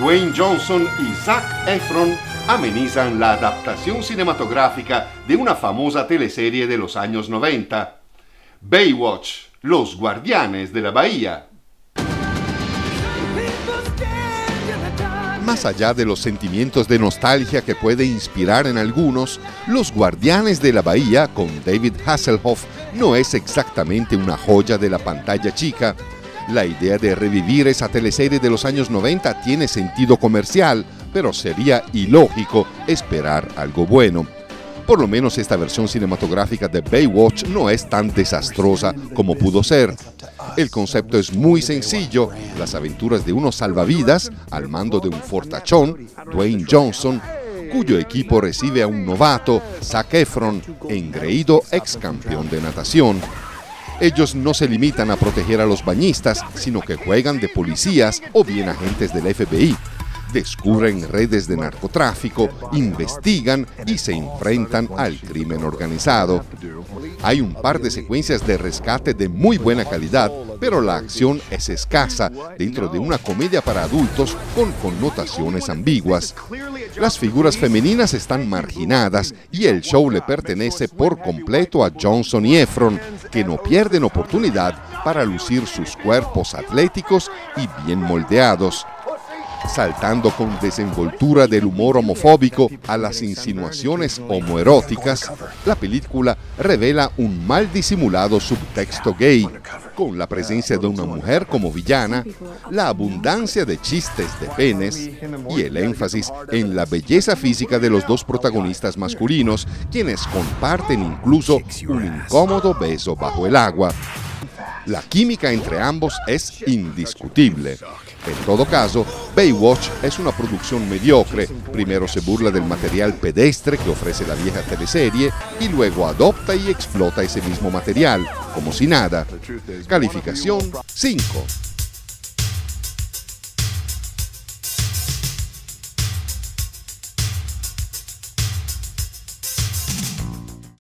Dwayne Johnson y Zac Efron amenizan la adaptación cinematográfica de una famosa teleserie de los años 90, Baywatch, Los Guardianes de la Bahía. Más allá de los sentimientos de nostalgia que puede inspirar en algunos, Los Guardianes de la Bahía con David Hasselhoff no es exactamente una joya de la pantalla chica. La idea de revivir esa teleserie de los años 90 tiene sentido comercial, pero sería ilógico esperar algo bueno. Por lo menos esta versión cinematográfica de Baywatch no es tan desastrosa como pudo ser. El concepto es muy sencillo, las aventuras de unos salvavidas al mando de un fortachón, Dwayne Johnson, cuyo equipo recibe a un novato, Zac Efron, engreído ex campeón de natación. Ellos no se limitan a proteger a los bañistas, sino que juegan de policías o bien agentes del FBI descubren redes de narcotráfico, investigan y se enfrentan al crimen organizado. Hay un par de secuencias de rescate de muy buena calidad, pero la acción es escasa dentro de una comedia para adultos con connotaciones ambiguas. Las figuras femeninas están marginadas y el show le pertenece por completo a Johnson y Efron, que no pierden oportunidad para lucir sus cuerpos atléticos y bien moldeados saltando con desenvoltura del humor homofóbico a las insinuaciones homoeróticas, la película revela un mal disimulado subtexto gay, con la presencia de una mujer como villana, la abundancia de chistes de penes y el énfasis en la belleza física de los dos protagonistas masculinos, quienes comparten incluso un incómodo beso bajo el agua. La química entre ambos es indiscutible. En todo caso, Baywatch es una producción mediocre. Primero se burla del material pedestre que ofrece la vieja teleserie y luego adopta y explota ese mismo material, como si nada. Calificación 5.